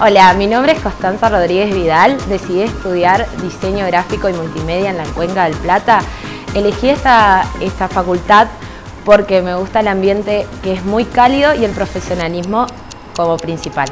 Hola, mi nombre es Constanza Rodríguez Vidal. Decidí estudiar diseño gráfico y multimedia en la Cuenca del Plata. Elegí esta, esta facultad porque me gusta el ambiente que es muy cálido y el profesionalismo como principal.